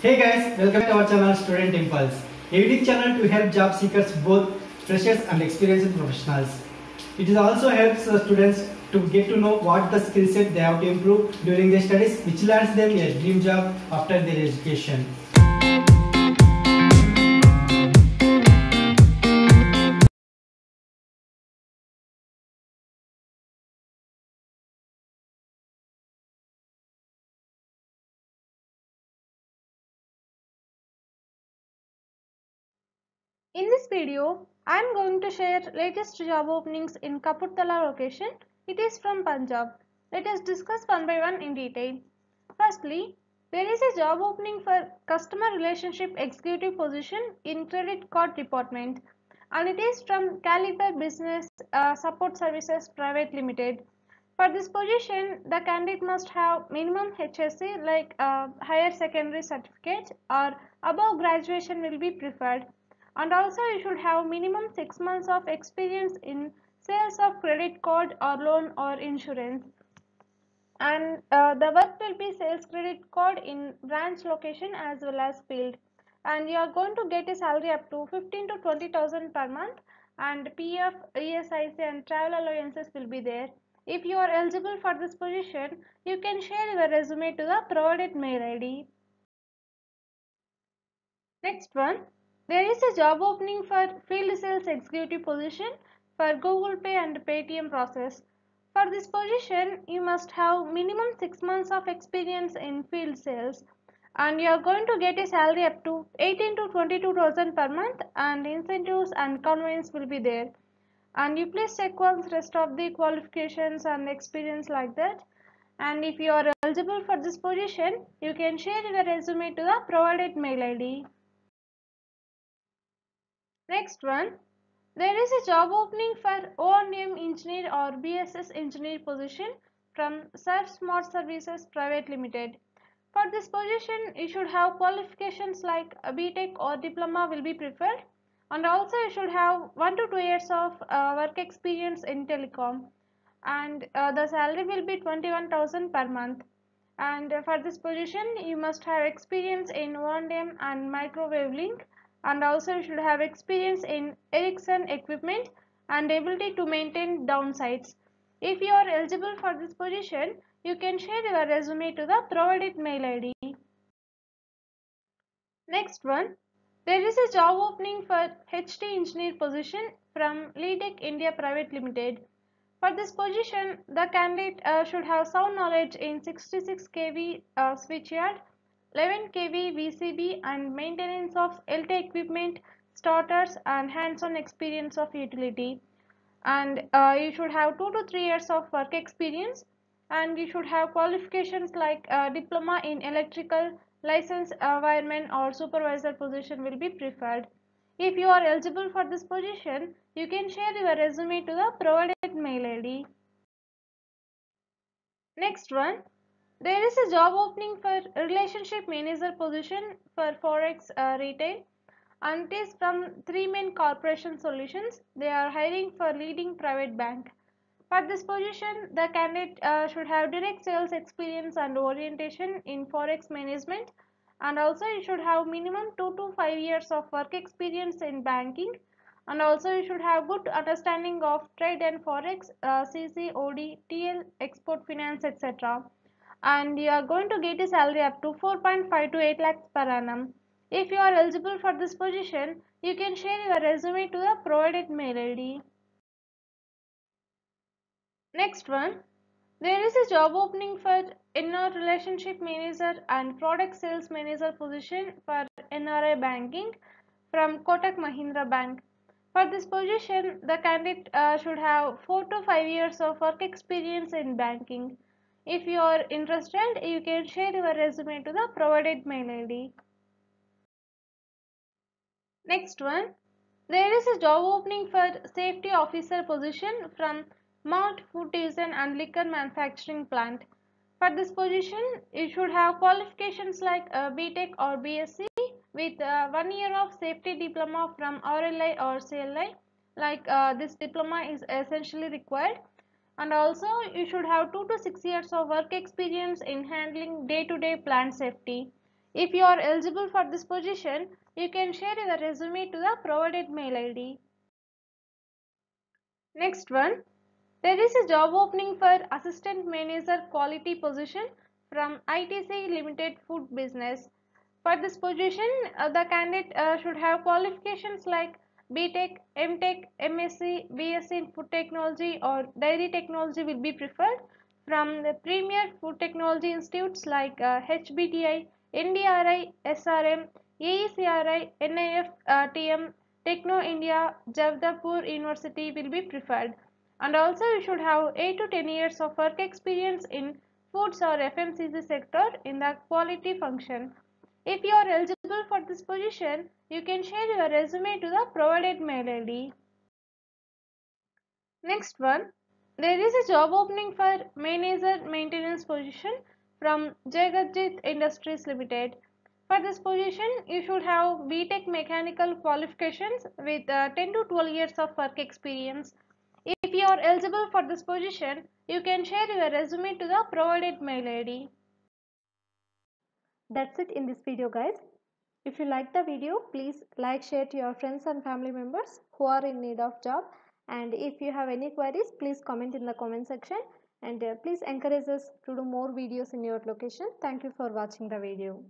Hey guys, welcome to our channel Student Impulse, a unique channel to help job seekers both freshers and experienced professionals. It also helps students to get to know what the skill set they have to improve during their studies which lands them a dream job after their education. In this video, I am going to share latest job openings in Kapurthala location. It is from Punjab. Let us discuss one by one in detail. Firstly, there is a job opening for customer relationship executive position in credit card department and it is from Caliber Business uh, Support Services Private Limited. For this position, the candidate must have minimum HSC like uh, higher secondary certificate or above graduation will be preferred and also you should have minimum 6 months of experience in sales of credit card or loan or insurance. And uh, the work will be sales credit card in branch location as well as field. And you are going to get a salary up to 15 to 20000 per month and pf esic and travel allowances will be there. If you are eligible for this position you can share your resume to the provided mail id next one there is a job opening for field sales executive position for Google Pay and Paytm process. For this position, you must have minimum 6 months of experience in field sales and you are going to get a salary up to 18 to 22,000 per month and incentives and conveyance will be there. And you please check once rest of the qualifications and experience like that. And if you are eligible for this position, you can share your resume to the provided mail ID. Next one, there is a job opening for O&M engineer or BSS engineer position from Surf Smart Services Private Limited. For this position, you should have qualifications like a BTech or diploma will be preferred. And also you should have 1 to 2 years of uh, work experience in telecom. And uh, the salary will be 21,000 per month. And for this position you must have experience in O&M and microwave link and also you should have experience in Ericsson equipment and ability to maintain downsites. If you are eligible for this position, you can share your resume to the provided mail ID. Next one, there is a job opening for HT engineer position from Leadec India Private Limited. For this position, the candidate uh, should have sound knowledge in 66 kV uh, switchyard 11 kV VCB and maintenance of LT equipment, starters and hands-on experience of utility. And uh, you should have 2 to 3 years of work experience and you should have qualifications like uh, diploma in electrical, license uh, wireman or supervisor position will be preferred. If you are eligible for this position, you can share your resume to the provided mail ID. Next one, there is a job opening for relationship manager position for Forex uh, retail and it is from three main corporation solutions. They are hiring for leading private bank. For this position, the candidate uh, should have direct sales experience and orientation in Forex management and also you should have minimum 2 to 5 years of work experience in banking and also you should have good understanding of trade and Forex, uh, CC, OD, TL, export finance etc and you are going to get a salary up to 4.5 to 8 lakhs per annum. If you are eligible for this position, you can share your resume to the provided mail ID. Next one, there is a job opening for NR Relationship Manager and Product Sales Manager position for NRI Banking from Kotak Mahindra Bank. For this position, the candidate uh, should have 4 to 5 years of work experience in banking. If you are interested, you can share your resume to the provided mail ID. Next one, there is a job opening for safety officer position from Food Division and Liquor Manufacturing Plant. For this position, you should have qualifications like a BTech or BSc with uh, one year of safety diploma from RLI or CLI. Like uh, this diploma is essentially required and also you should have 2 to 6 years of work experience in handling day-to-day -day plant safety. If you are eligible for this position, you can share your resume to the provided mail ID. Next one, there is a job opening for Assistant Manager Quality position from ITC Limited Food Business. For this position, uh, the candidate uh, should have qualifications like BTech, MTech, MSc, BSc in Food Technology or Dairy Technology will be preferred from the premier food technology institutes like uh, HBTI, NDRI, SRM, AECRI, NIF, uh, TM, Techno India, Jadavpur University will be preferred. And also you should have 8 to 10 years of work experience in foods or FMCG sector in the quality function. If you are eligible for this position, you can share your resume to the provided mail ID. Next one, there is a job opening for manager maintenance position from Jagatjit Industries Limited. For this position, you should have BTech mechanical qualifications with uh, 10 to 12 years of work experience. If you are eligible for this position, you can share your resume to the provided mail ID. That's it in this video guys. If you like the video, please like, share to your friends and family members who are in need of job. And if you have any queries, please comment in the comment section. And uh, please encourage us to do more videos in your location. Thank you for watching the video.